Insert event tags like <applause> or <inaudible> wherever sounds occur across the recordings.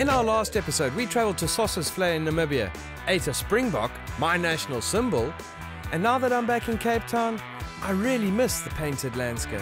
In our last episode, we travelled to Sossusvlei in Namibia, ate a springbok, my national symbol, and now that I'm back in Cape Town, I really miss the painted landscape.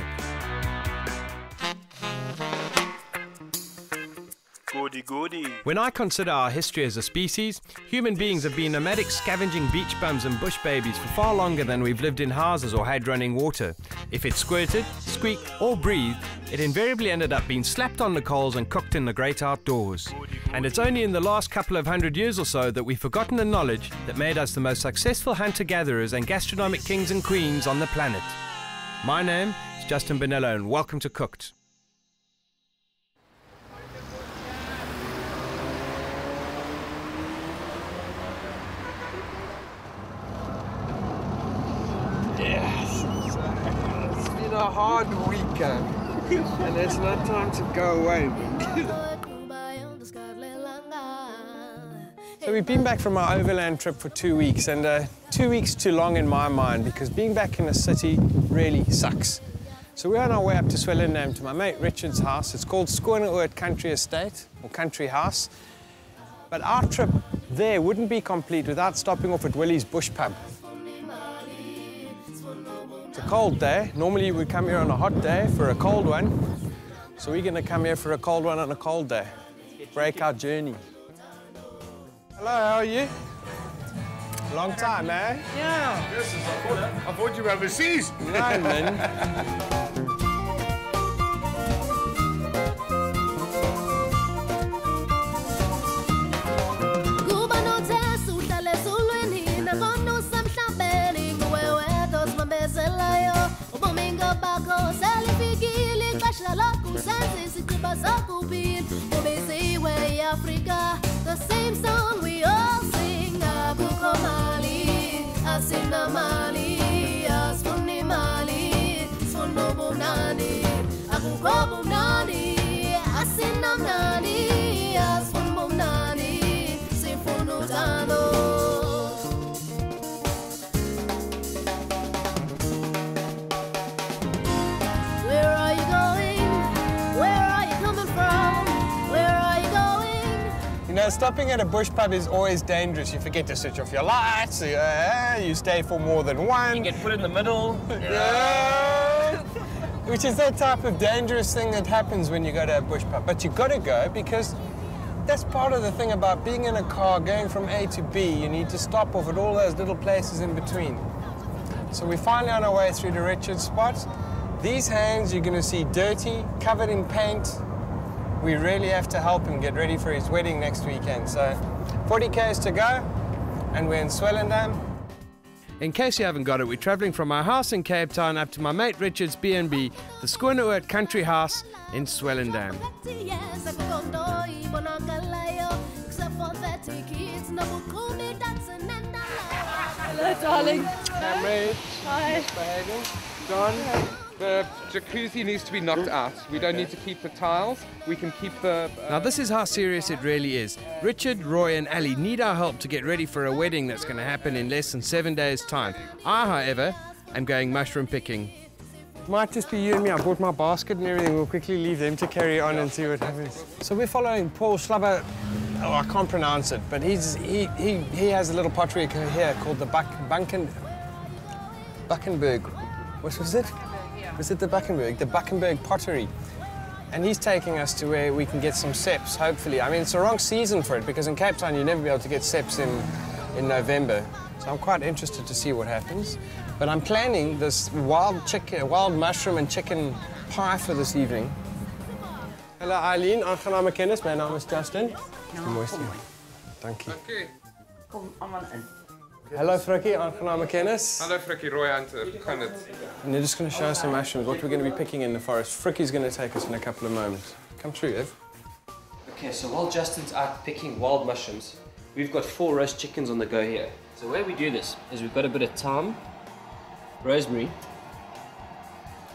Goody goody. When I consider our history as a species, human beings have been nomadic scavenging beach bums and bush babies for far longer than we've lived in houses or had running water. If it squirted, squeaked, or breathed, it invariably ended up being slapped on the coals and cooked in the great outdoors. And it's only in the last couple of hundred years or so that we've forgotten the knowledge that made us the most successful hunter gatherers and gastronomic kings and queens on the planet. My name is Justin Bonello, and welcome to Cooked. Yes. It's been a hard weekend, and it's not time to go away. So we've been back from our overland trip for two weeks, and uh, two weeks too long in my mind because being back in the city really sucks. So we're on our way up to Swellendam to my mate Richard's house. It's called Schooneoord Country Estate, or Country House. But our trip there wouldn't be complete without stopping off at Willie's Bush Pub. It's a cold day. Normally we come here on a hot day for a cold one. So we're gonna come here for a cold one on a cold day. Break our journey. Hello, how are you? Long time, eh? Yeah. Yes, I thought, I thought you were overseas. London. Kuba <laughs> asinamali asifuni mali bumnandi asinamnandi stopping at a bush pub is always dangerous. You forget to switch off your lights, uh, you stay for more than one. You get put in the middle. <laughs> Yeah. Which is that type of dangerous thing that happens when you go to a bush pub. But you gotta go because that's part of the thing about being in a car going from A to B. You need to stop off at all those little places in between. So we're finally on our way through to Richard's spot. These hands you're gonna see dirty, covered in paint. We really have to help him get ready for his wedding next weekend. So 40 k's to go, and we're in Swellendam. In case you haven't got it, we're travelling from our house in Cape Town up to my mate Richard's B&B, the Schooneoord Country House in Swellendam. Yes, akukho nto ibonakalayo except for 30 kids nobuqhubi dancing and Hello, darling. Cameron, Hi. behaving. John, the jacuzzi needs to be knocked out. We don't need to keep the tiles. We can keep the. Uh, Now, this is how serious it really is. Richard, Roy, and Ali need our help to get ready for a wedding that's going to happen in less than seven days' time. I, however, am going mushroom picking. Might just be you and me. I brought my basket and everything. We'll quickly leave them to carry on and see what happens. So we're following Paul Slubber. Oh, I can't pronounce it, but he's, he, he, he has a little pottery here called the Buck, Bunken, Buckenberg. What was it? Was it the Buckenberg? The Buckenberg pottery. And he's taking us to where we can get some ceps, hopefully. I mean, it's the wrong season for it because in Cape Town you never be able to get ceps in, in November. So I'm quite interested to see what happens. But I'm planning this wild chicken, wild mushroom and chicken pie for this evening. Hallo Eileen, aangename kennis. My naam is Justin. Mooiste. Dankie. okay. Kom allemaal in. Hallo Frikkie, aangename kennis. Hello, Frikkie Roy Hunter. Uh, kan het? And they're just going to show us some mushrooms, what we're going to be picking in the forest. Frikkie's going to take us in a couple of moments. Come through, Ev. Okay, so while Justin's out picking wild mushrooms, we've got four roast chickens on the go here. So the way we do this is we've got a bit of thyme, rosemary,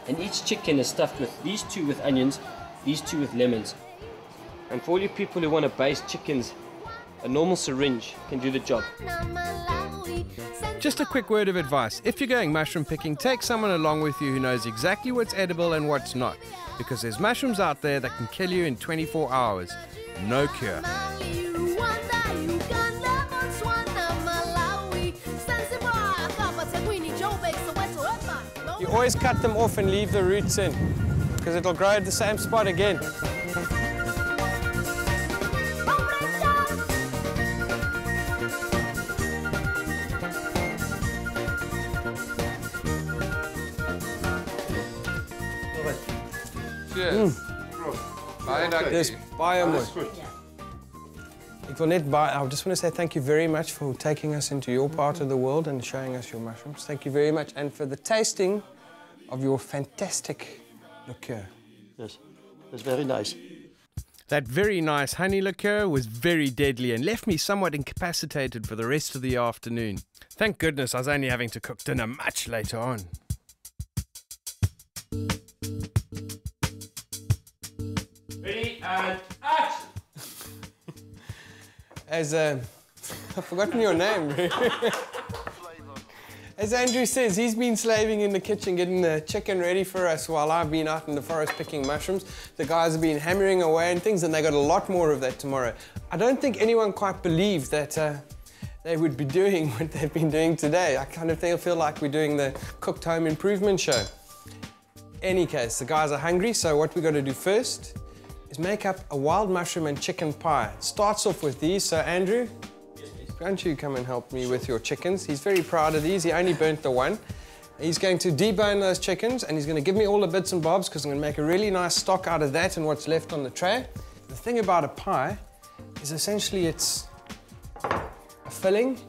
and each chicken is stuffed with these two with onions, these two with lemons. And for all you people who want to baste chickens, a normal syringe can do the job. Just a quick word of advice. If you're going mushroom picking, take someone along with you who knows exactly what's edible and what's not. Because there's mushrooms out there that can kill you in 24 hours. No cure. You always cut them off and leave the roots in because it'll grow at the same spot again. Cheers. Baie dankie. Dis baie mooi. Ek wil net baie I just want to say thank you very much for taking us into your part of the world and showing us your mushrooms. Thank you very much and for the tasting of your fantastic liqueur. Yes, it's very nice. That very nice honey liqueur was very deadly and left me somewhat incapacitated for the rest of the afternoon. Thank goodness I was only having to cook dinner much later on. As uh, <laughs> I've forgotten your name. <laughs> As Andrew says, he's been slaving in the kitchen getting the chicken ready for us while I've been out in the forest picking mushrooms. The guys have been hammering away and things, and they got a lot more of that tomorrow. I don't think anyone quite believed that uh, they would be <laughs> doing what they've been doing today. I kind of feel, feel like we're doing the cooked home improvement show. Any case, the guys are hungry, so what we're going to do first is make up a wild mushroom and chicken pie. It starts off with these, so Andrew, don't you come and help me with your chickens? He's very proud of these. He only burnt the one. He's going to debone those chickens and he's going to give me all the bits and bobs because I'm going to make a really nice stock out of that and what's left on the tray. The thing about a pie is essentially it's a filling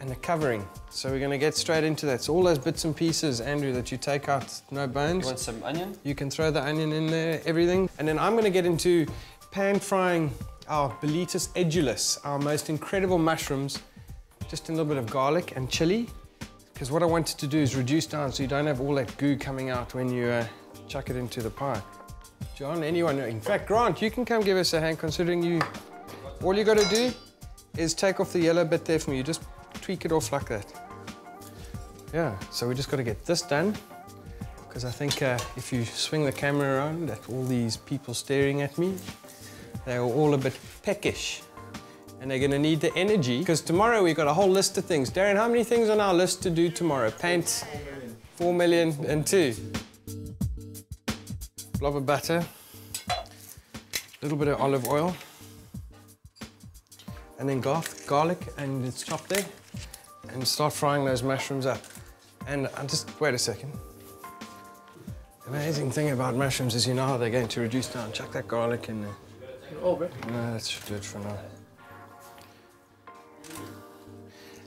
and a covering. So we're going to get straight into that. So all those bits and pieces, Andrew, that you take out, no bones. You want some onion? You can throw the onion in there, everything. And then I'm gonna get into pan frying our Boletus edulis, our most incredible mushrooms, just a little bit of garlic and chili. Because what I wanted to do is reduce down so you don't have all that goo coming out when you uh, chuck it into the pie. John, anyone? In fact, Grant, you can come give us a hand considering you, all you gotta do is take off the yellow bit there for me. You just tweak it off like that. Yeah, so we just gotta get this done because I think uh, if you swing the camera around at all these people staring at me, they're all a bit peckish. And they're gonna need the energy because tomorrow we've got a whole list of things. Darren, how many things on our list to do tomorrow? Paint four million and two. Blob of butter, a little bit of olive oil, and then garlic, and it's chopped there. And start frying those mushrooms up. And I'm just, wait a second. The amazing thing about mushrooms is you know how they're going to reduce down. Chuck that garlic in there. Oh, Over. No, that should do it for now.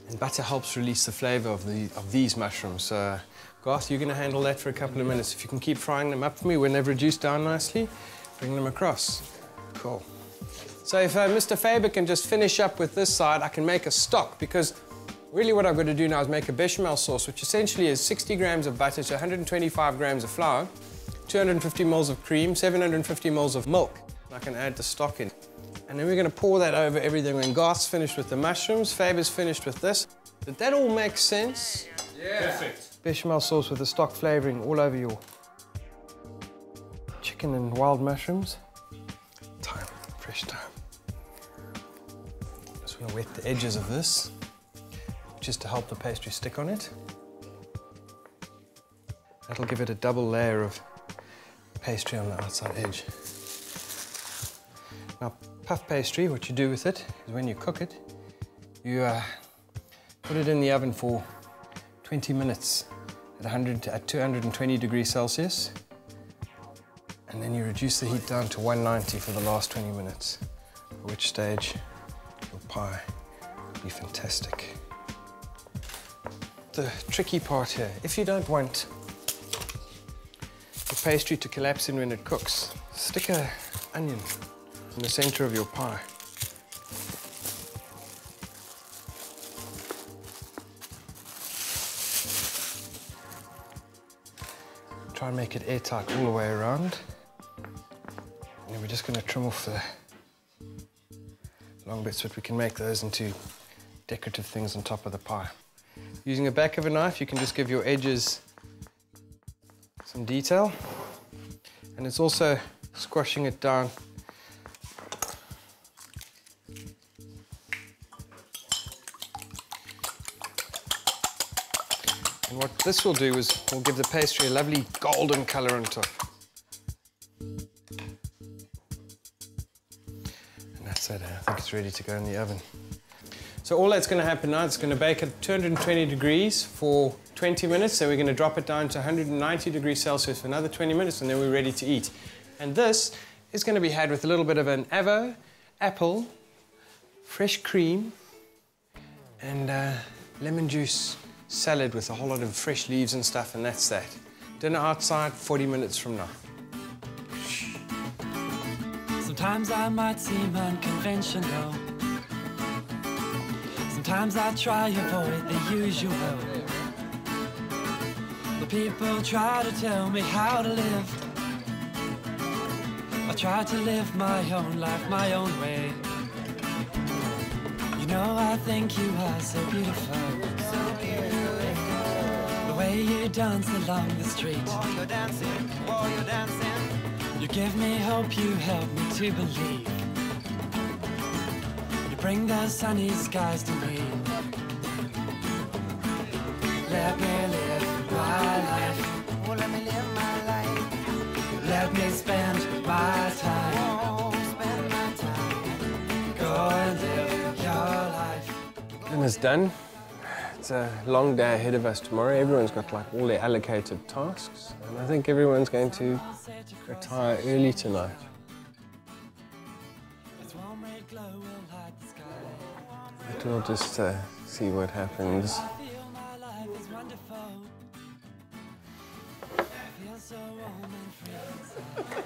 And butter helps release the flavor of, the, of these mushrooms. So, Garth, you're going to handle that for a couple of minutes. If you can keep frying them up for me when they've reduced down nicely, bring them across. Cool. So if uh, Mr. Faber can just finish up with this side, I can make a stock because really what I've got to do now is make a bechamel sauce, which essentially is 60 grams of butter to 125 grams of flour, 250 mils of cream, 750 mils of milk. I can add the stock in. And then we're going to pour that over everything. When Garth's finished with the mushrooms, Faber's finished with this. Did that all make sense? Yeah. Perfect. Bechamel sauce with the stock flavoring all over your chicken and wild mushrooms. Thyme, fresh thyme. To wet the edges of this, just to help the pastry stick on it. That'll give it a double layer of pastry on the outside edge. Now, puff pastry, what you do with it is when you cook it, you uh, put it in the oven for 20 minutes at, 100 at 220 degrees Celsius. And then you reduce the heat down to 190 for the last 20 minutes, at which stage pie will be fantastic. The tricky part here, if you don't want the pastry to collapse in when it cooks, stick a onion in the center of your pie. Try and make it airtight all the way around. And we're just going to trim off the long bits, but we can make those into decorative things on top of the pie. Using the back of a knife, you can just give your edges some detail. And it's also squashing it down. And what this will do is will give the pastry a lovely golden color on top. It's ready to go in the oven. So all that's going to happen now, it's going to bake at 220 degrees for 20 minutes. So we're going to drop it down to 190 degrees Celsius for another 20 minutes, and then we're ready to eat. And this is going to be had with a little bit of an avo, apple, fresh cream, and uh, lemon juice salad with a whole lot of fresh leaves and stuff, and that's that. Dinner outside 40 minutes from now. Sometimes I might seem unconventional. Sometimes I try to avoid the usual. But people try to tell me how to live. I try to live my own life my own way. You know I think you are so beautiful. So beautiful. The way you dance along the street. While you're dancing, while you're dancing. You give me hope, you help me to believe. You bring the sunny skies to me. Let me live my life. Oh, let me live my life. Let me spend my time. Oh, spend my time. Go and live your life. Dinner's done. It's a long day ahead of us tomorrow. Everyone's got like all their allocated tasks, and I think everyone's going to retire early tonight. But we'll just uh, see what happens.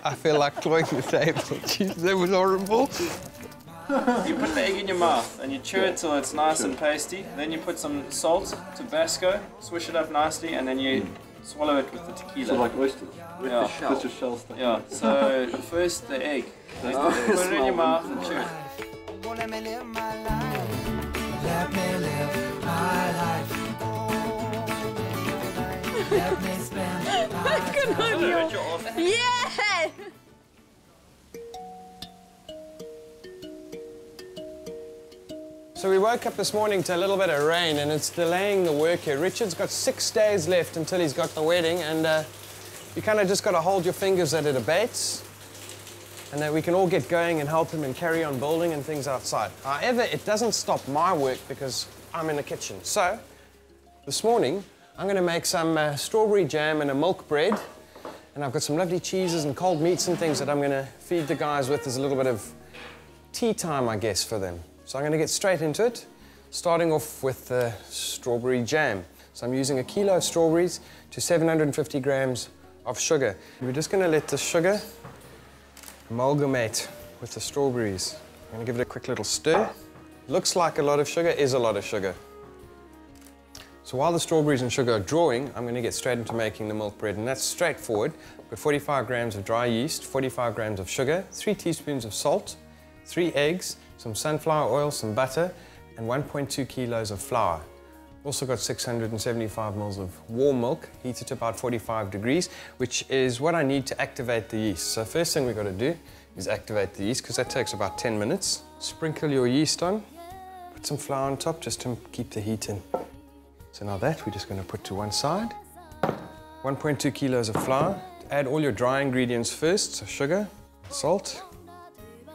I feel like clawing the table. <laughs> Jeez, that was horrible. You put the egg in your mouth and you chew it till it's nice and pasty. Then you put some salt, Tabasco, swish it up nicely, and then you hmm. swallow it with the tequila. So like oysters. With Yeah. the shell. With the shell stuff. yeah, so first the egg. <laughs> Oh, put it in your mouth and chew it. Oh, let me live my life. Let me live my life. Let me spend my <laughs> time. Yeah! So we woke up this morning to a little bit of rain and it's delaying the work here. Richard's got six days left until he's got the wedding and uh, you kind of just got to hold your fingers that it abates and that we can all get going and help him and carry on building and things outside. However, it doesn't stop my work because I'm in the kitchen. So this morning, I'm going to make some uh, strawberry jam and a milk bread. And I've got some lovely cheeses and cold meats and things that I'm going to feed the guys with as a little bit of tea time, I guess, for them. So I'm going to get straight into it, starting off with the strawberry jam. So I'm using a kilo of strawberries to 750 grams of sugar. We're just going to let the sugar amalgamate with the strawberries. I'm going to give it a quick little stir. Looks like a lot of sugar, is a lot of sugar. So while the strawberries and sugar are drawing, I'm going to get straight into making the milk bread, and that's straightforward. With 45 grams of dry yeast, 45 grams of sugar, 3 teaspoons of salt, 3 eggs, some sunflower oil, some butter, and 1.2 kilos of flour. Also got 675 mils of warm milk, heated to about 45 degrees, which is what I need to activate the yeast. So first thing we've got to do is activate the yeast, because that takes about 10 minutes. Sprinkle your yeast on, put some flour on top just to keep the heat in. So now that we're just going to put to one side. 1.2 kilos of flour. Add all your dry ingredients first, so sugar, salt,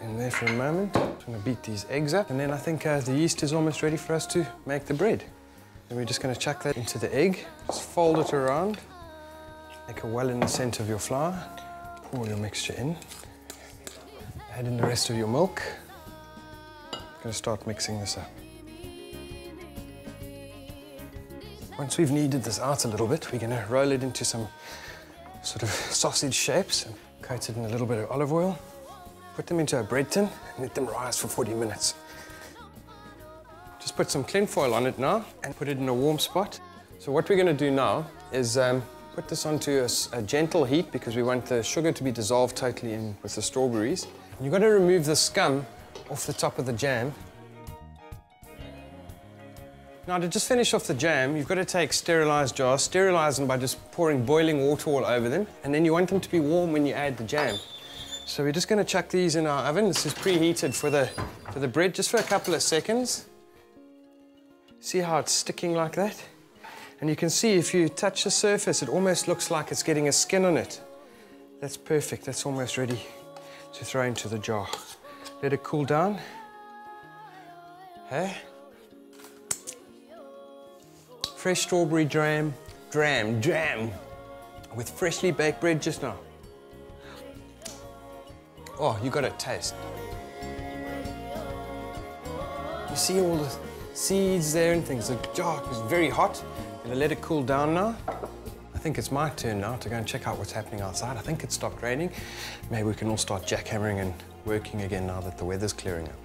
in there for a moment. I'm going to beat these eggs up, and then I think uh, the yeast is almost ready for us to make the bread. Then we're just going to chuck that into the egg, just fold it around, make a well in the center of your flour, pour your mixture in, add in the rest of your milk. I'm Going to start mixing this up. Once we've kneaded this out a little bit, we're going to roll it into some sort of sausage shapes and coat it in a little bit of olive oil. Put them into a bread tin and let them rise for 40 minutes. Just put some cling foil on it now and put it in a warm spot. So what we're going to do now is um, put this onto a gentle heat because we want the sugar to be dissolved totally in with the strawberries. And you've got to remove the scum off the top of the jam. Now to just finish off the jam, you've got to take sterilized jars, sterilize them by just pouring boiling water all over them, and then you want them to be warm when you add the jam. So we're just going to chuck these in our oven. This is preheated for the, for the bread, just for a couple of seconds. See how it's sticking like that? And you can see if you touch the surface, it almost looks like it's getting a skin on it. That's perfect. That's almost ready to throw into the jar. Let it cool down. Hey? Fresh strawberry jam, jam, jam, with freshly baked bread just now. Oh, you got a taste. You see all the seeds there and things. The jar is very hot. I'm gonna let it cool down now. I think it's my turn now to go and check out what's happening outside. I think it stopped raining. Maybe we can all start jackhammering and working again now that the weather's clearing up.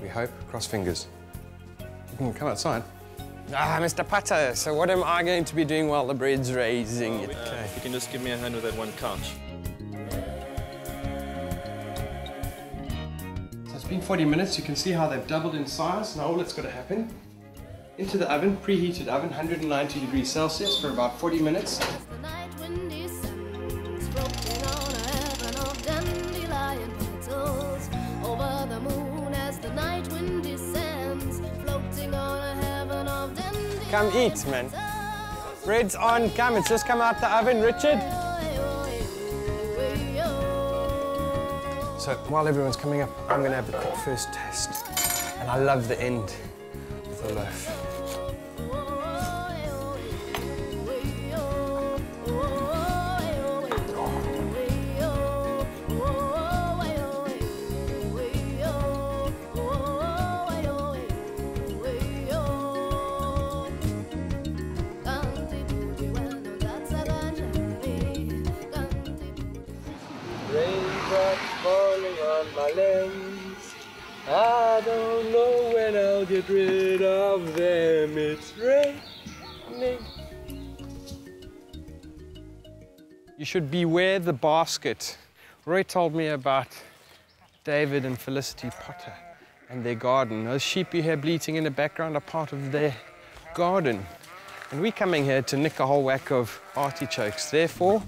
We hope, cross fingers. You can come outside. Ah, Mr. Potter, so what am I going to be doing while the bread's raising? Uh, if you can just give me a hand with that one couch. Been 40 minutes. You can see how they've doubled in size. Now all that's got to happen, into the oven, preheated oven, 190 degrees Celsius for about 40 minutes. Come eat, man. Bread's on, come, it's just come out the oven, Richard. So while everyone's coming up, I'm gonna have the first taste. And I love the end of the loaf. Get rid of them. It's raining. You should beware the basket. Roy told me about David and Felicity Potter and their garden. Those sheep you hear bleating in the background are part of their garden. And we're coming here to nick a whole whack of artichokes. Therefore,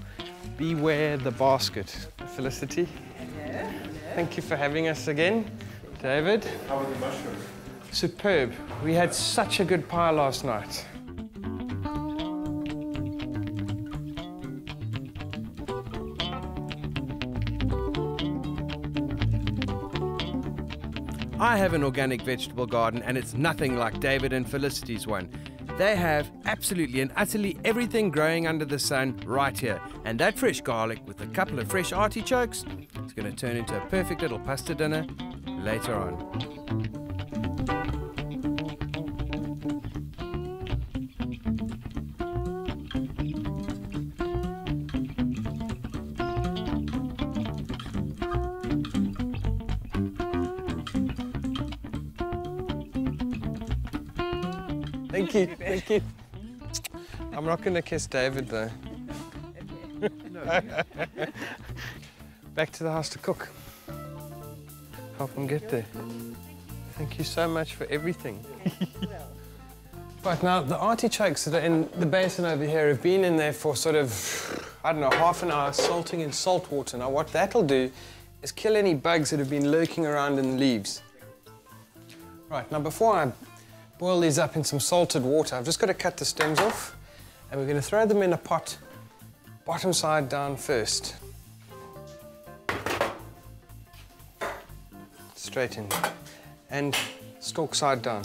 beware the basket. Felicity, thank you for having us again. David, How are the mushrooms? Superb. We had such a good pie last night. I have an organic vegetable garden and it's nothing like David and Felicity's one. They have absolutely and utterly everything growing under the sun right here. And that fresh garlic with a couple of fresh artichokes is going to turn into a perfect little pasta dinner later on. Thank you. I'm not going to kiss David though. <laughs> Back to the house to cook. Help him get there. Thank you so much for everything. right now, the artichokes that are in the basin over here have been in there for sort of, I don't know, half an hour, salting in salt water. Now, what that'll do is kill any bugs that have been lurking around in the leaves. Right, now before I boil these up in some salted water, I've just got to cut the stems off and we're going to throw them in a pot, bottom side down first. Straight in. And stalk side down.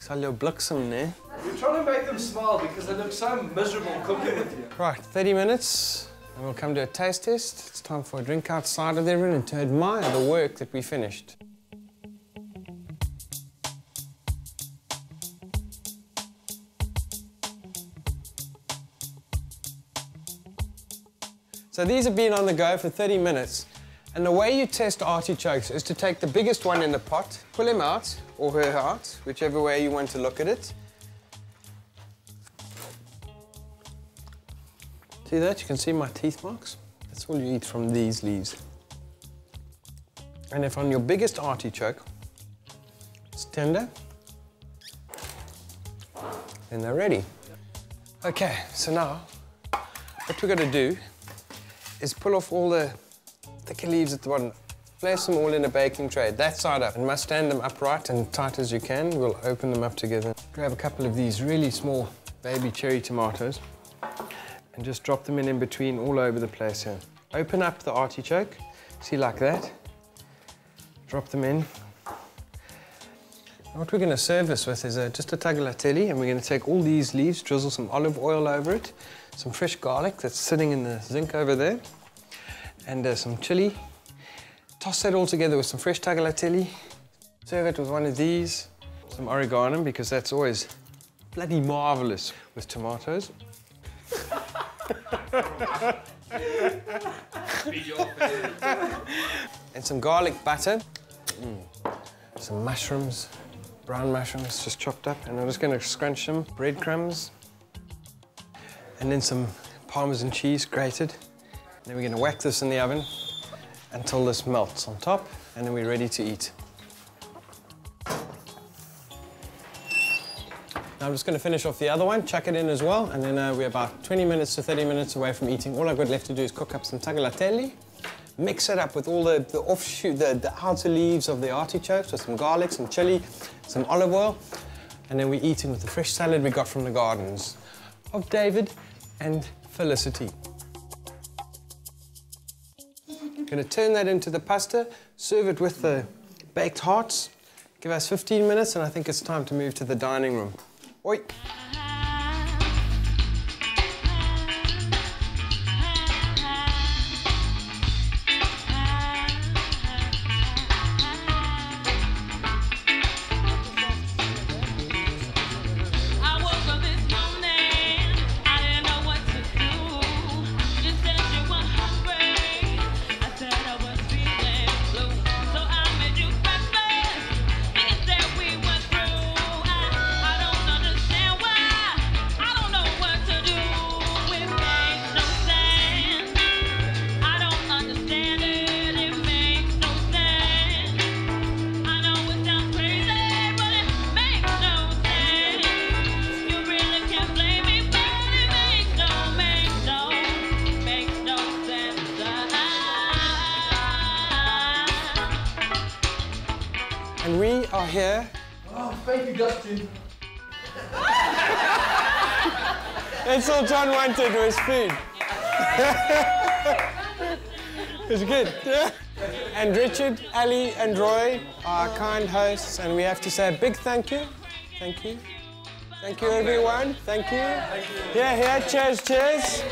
Sal jou bliksem, né? You're trying to make them smile because they look so miserable cooking with you. Right, 30 minutes, and we'll come to a taste test. It's time for a drink outside of everyone and to admire the work that we finished. So these have been on the go for 30 minutes. And the way you test artichokes is to take the biggest one in the pot, pull him out, or her out, whichever way you want to look at it. See that? You can see my teeth marks? That's all you eat from these leaves. And if on your biggest artichoke, it's tender, then they're ready. Okay, so now what we're going to do is pull off all the thicker leaves at the bottom. Place them all in a baking tray, that side up, and must stand them upright and tight as you can. We'll open them up together. Grab a couple of these really small baby cherry tomatoes and just drop them in in between all over the place here. Open up the artichoke, see like that. Drop them in. What we're going to serve this with is a, just a tagliatelle, and we're going to take all these leaves, drizzle some olive oil over it, some fresh garlic that's sitting in the zinc over there, and uh, some chili. Toss that all together with some fresh tagliatelle. Serve it with one of these, some oregano, because that's always bloody marvelous with tomatoes. and some garlic butter. Mm. Some mushrooms, brown mushrooms just chopped up. And I'm just going to scrunch them. Breadcrumbs. And then some parmesan cheese grated. Then we're going to whack this in the oven until this melts on top. And then we're ready to eat. Now I'm just going to finish off the other one, chuck it in as well, and then uh, we're about 20 minutes to 30 minutes away from eating. All I've got left to do is cook up some tagliatelle, mix it up with all the, the offshoot, the, the outer leaves of the artichokes with some garlic, some chili, some olive oil, and then we're eating with the fresh salad we got from the gardens of David and Felicity. Going to turn that into the pasta, serve it with the baked hearts, give us 15 minutes, and I think it's time to move to the dining room. Oi! Wanted was food. <laughs> it's good. And Richard, Ali, and Roy are our kind hosts, and we have to say a big thank you. Thank you. Thank you, everyone. Thank you. Yeah, here. Cheers, cheers.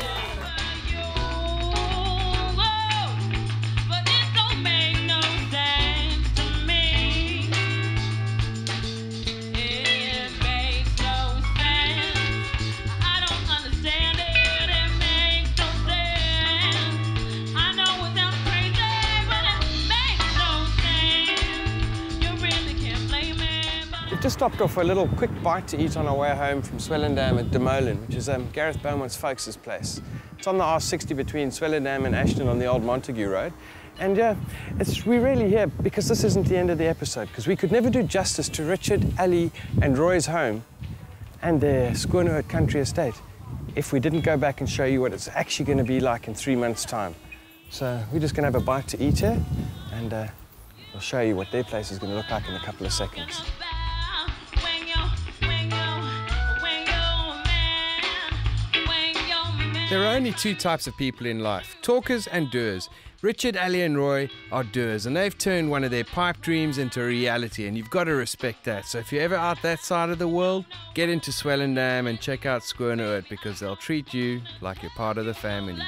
Stopped off for a little quick bite to eat on our way home from Swellendam at Demolin, which is um, Gareth Beaumont's folks' place. It's on the R60 between Swellendam and Ashton on the old Montagu Road. And yeah, it's, we're really here because this isn't the end of the episode, because we could never do justice to Richard, Ali, and Roy's home and their Schooneoord country estate if we didn't go back and show you what it's actually going to be like in three months' time. So we're just going to have a bite to eat here, and uh, we'll show you what their place is going to look like in a couple of seconds. There are only two types of people in life talkers and doers. Richard, Ali, and Roy are doers, and they've turned one of their pipe dreams into reality, and you've got to respect that. So if you're ever out that side of the world, get into Swellendam and check out Schooneoord because they'll treat you like you're part of the family.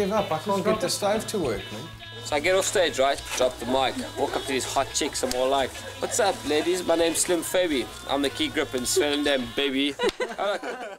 Give up. I can't get the stove to work, man. So I get off stage, right? Drop the mic, walk up to these hot chicks. I'm all like, "What's up, ladies? My name's Slim Fabi. I'm the key grip and in Swellendam, baby." <laughs> I'm like,